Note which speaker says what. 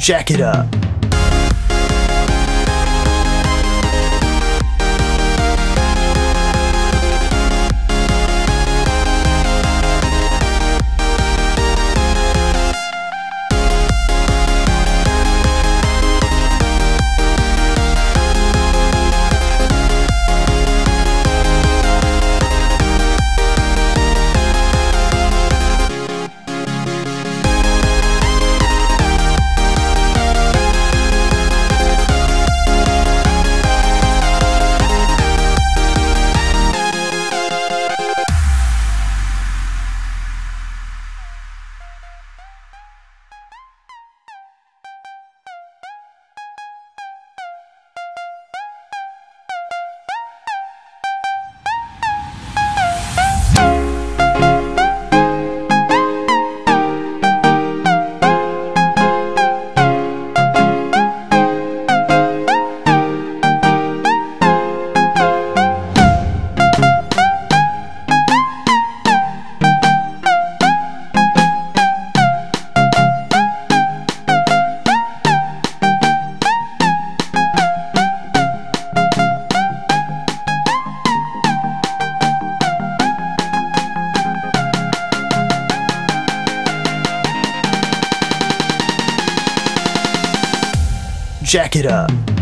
Speaker 1: jack it up. Jack it up.